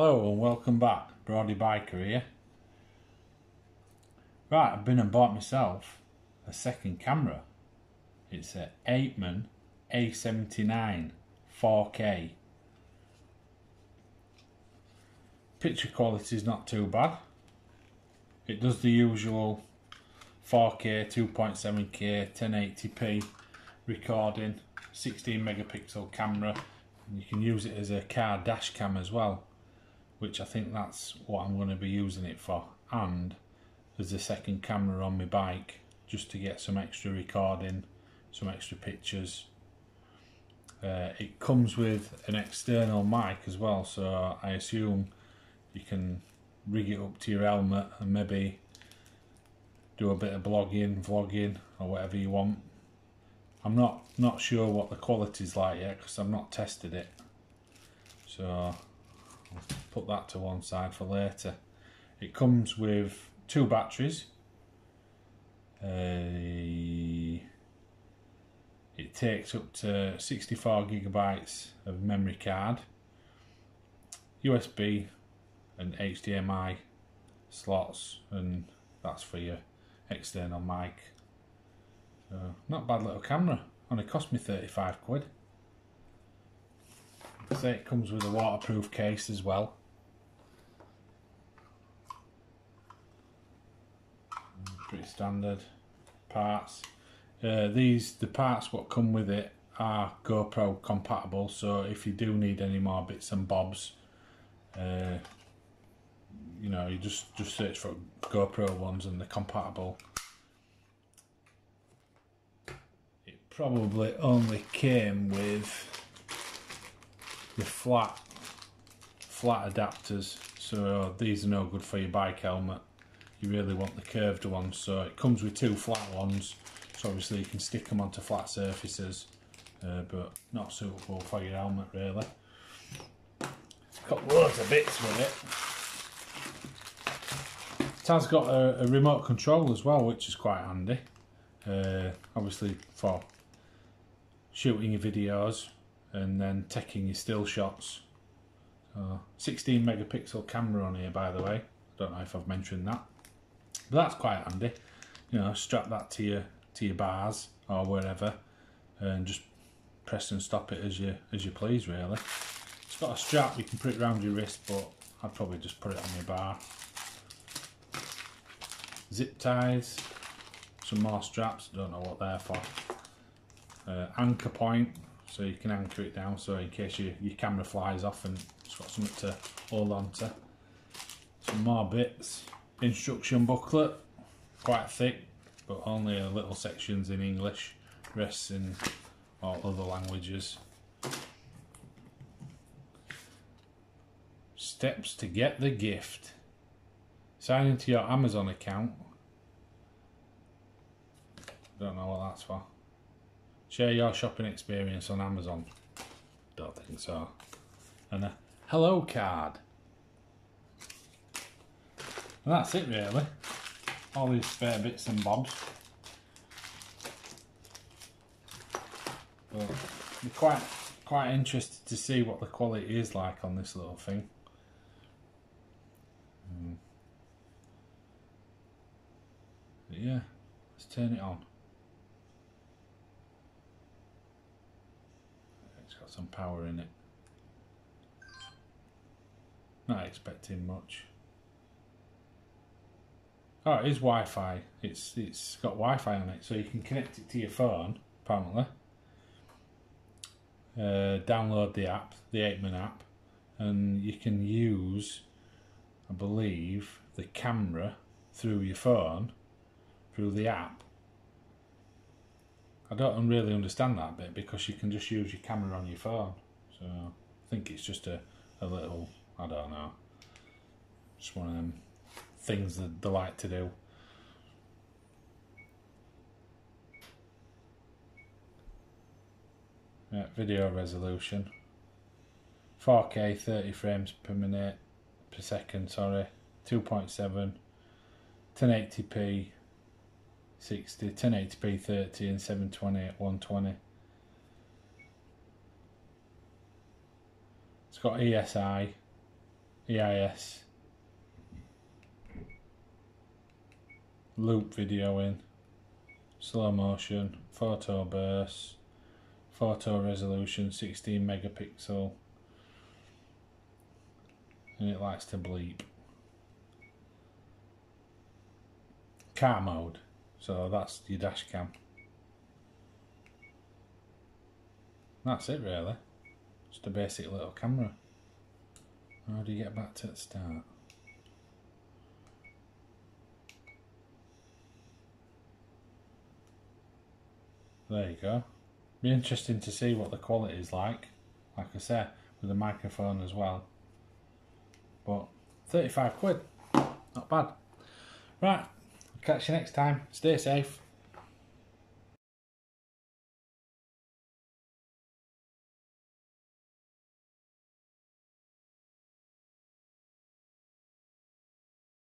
Hello and welcome back, Broady Biker here. Right, I've been and bought myself a second camera. It's a Apeman A79 4K. Picture quality is not too bad. It does the usual 4K, 2.7K, 1080p recording, 16 megapixel camera. And you can use it as a car dash cam as well, which I think that's what I'm going to be using it for. And there's a second camera on my bike, just to get some extra recording, some extra pictures. Uh, it comes with an external mic as well, so I assume you can rig it up to your helmet and maybe do a bit of blogging, vlogging, or whatever you want. I'm not not sure what the quality is like yet because I've not tested it. So put that to one side for later. It comes with two batteries. Uh, it takes up to 64 gigabytes of memory card, USB and HDMI slots, and that's for your external mic. So, not bad little camera. Only cost me 35 quid. Say it comes with a waterproof case as well. Standard parts. Uh, these the parts what come with it are GoPro compatible. So if you do need any more bits and bobs, uh, you know, you just just search for GoPro ones and they're compatible. It probably only came with the flat flat adapters, so these are no good for your bike helmet. You really want the curved ones, so it comes with two flat ones. So obviously you can stick them onto flat surfaces, uh, but not suitable for your helmet really. It's got loads of bits with it. It has got a, a remote control as well, which is quite handy. Uh, obviously for shooting your videos and then taking your still shots. 16 megapixel camera on here, by the way. Don't know if I've mentioned that, but that's quite handy. You know, strap that to your to your bars or wherever, and just press and stop it as you as you please. Really, it's got a strap you can put it around your wrist, but I'd probably just put it on your bar. Zip ties, some more straps. Don't know what they're for. Uh, anchor point, so you can anchor it down. So in case you, your camera flies off and it's got something to hold on to. Some more bits. Instruction booklet, quite thick, but only a little sections in English, rest in all other languages. Steps to get the gift. Sign into your Amazon account. Don't know what that's for. Share your shopping experience on Amazon. Don't think so. And a hello card. And that's it really. All these spare bits and bobs. But I'm quite quite interested to see what the quality is like on this little thing. Mm. yeah, let's turn it on. It's got some power in it. Not expecting much. Oh, it is Wi-Fi. It's it's got Wi-Fi on it, so you can connect it to your phone. Apparently, uh, download the app, the Apeman app, and you can use, I believe, the camera through your phone, through the app. I don't really understand that bit because you can just use your camera on your phone. So I think it's just a, a little, I don't know, just one of them things that they like to do. Yeah, video resolution 4K 30 frames per minute per second sorry 2.7 1080p 60 1080p 30 and 720 at 120 it's got ESI EIS. Loop video in. Slow motion. Photo burst. Photo resolution 16 megapixel. And it likes to bleep. Car mode. So that's your dash cam. That's it really. Just a basic little camera. How do you get back to the start? There you go. Be interesting to see what the quality is like. Like I said, with the microphone as well. But 35 quid, not bad. Right, catch you next time. Stay safe.